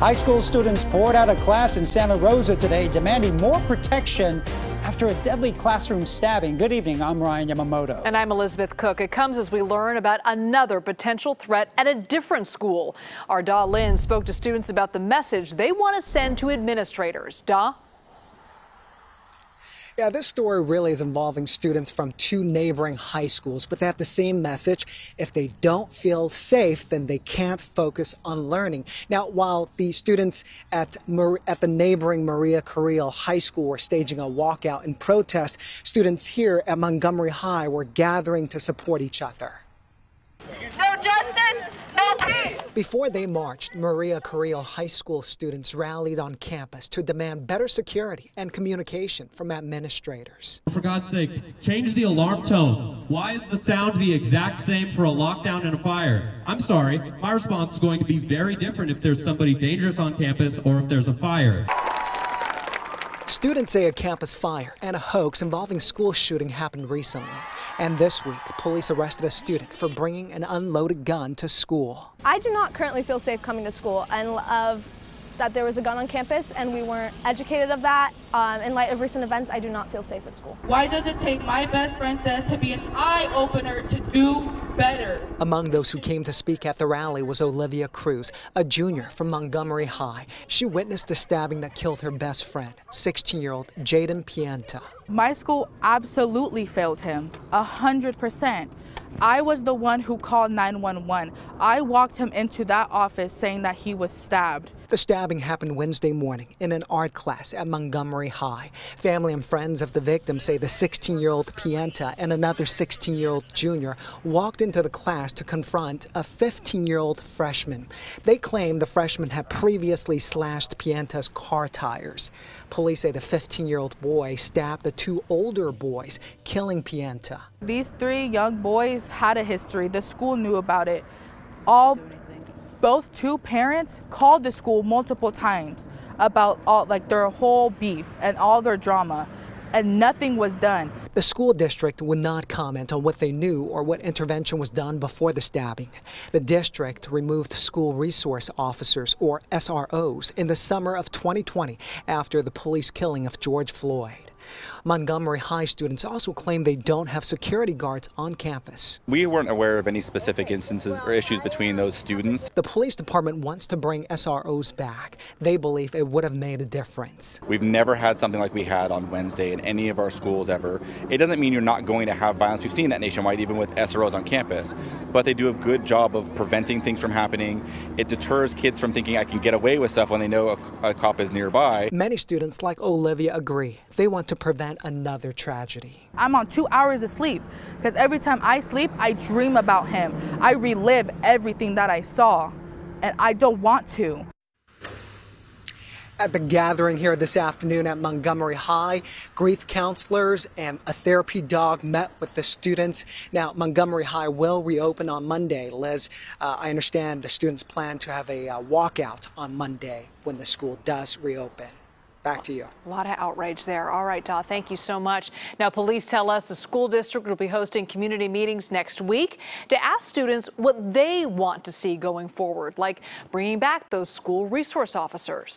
High school students poured out of class in Santa Rosa today, demanding more protection after a deadly classroom stabbing. Good evening. I'm Ryan Yamamoto. And I'm Elizabeth Cook. It comes as we learn about another potential threat at a different school. Our Da Lin spoke to students about the message they want to send to administrators. Da? Yeah, this story really is involving students from two neighboring high schools, but they have the same message. If they don't feel safe, then they can't focus on learning. Now, while the students at, at the neighboring Maria Carrillo High School were staging a walkout in protest, students here at Montgomery High were gathering to support each other. Before they marched, Maria Carrillo High School students rallied on campus to demand better security and communication from administrators. For God's sakes, change the alarm tone. Why is the sound the exact same for a lockdown and a fire? I'm sorry, my response is going to be very different if there's somebody dangerous on campus or if there's a fire. Students say a campus fire and a hoax involving school shooting happened recently. And this week, police arrested a student for bringing an unloaded gun to school. I do not currently feel safe coming to school and of that there was a gun on campus and we weren't educated of that. Um, in light of recent events, I do not feel safe at school. Why does it take my best friend's death to be an eye opener to do better? Among those who came to speak at the rally was Olivia Cruz, a junior from Montgomery High. She witnessed the stabbing that killed her best friend, 16 year old Jayden Pienta. My school absolutely failed him, 100%. I was the one who called 911. I walked him into that office saying that he was stabbed. The stabbing happened Wednesday morning in an art class at Montgomery High. Family and friends of the victim say the 16 year old Pienta and another 16 year old junior walked into the class to confront a 15 year old freshman. They claim the freshman had previously slashed Pienta's car tires. Police say the 15 year old boy stabbed the two older boys, killing Pienta. These three young boys had a history. The school knew about it. All both two parents called the school multiple times about all like their whole beef and all their drama and nothing was done. The school district would not comment on what they knew or what intervention was done before the stabbing. The district removed school resource officers, or SROs, in the summer of 2020 after the police killing of George Floyd. Montgomery High students also claim they don't have security guards on campus. We weren't aware of any specific instances or issues between those students. The police department wants to bring SROs back. They believe it would have made a difference. We've never had something like we had on Wednesday in any of our schools ever. It doesn't mean you're not going to have violence. We've seen that nationwide, even with SROs on campus. But they do a good job of preventing things from happening. It deters kids from thinking I can get away with stuff when they know a, a cop is nearby. Many students, like Olivia, agree. They want to prevent another tragedy. I'm on two hours of sleep because every time I sleep, I dream about him. I relive everything that I saw, and I don't want to. At the gathering here this afternoon at Montgomery High, grief counselors and a therapy dog met with the students. Now, Montgomery High will reopen on Monday. Liz, uh, I understand the students plan to have a uh, walkout on Monday when the school does reopen. Back to you. A lot of outrage there. All right, Da, thank you so much. Now, police tell us the school district will be hosting community meetings next week to ask students what they want to see going forward, like bringing back those school resource officers.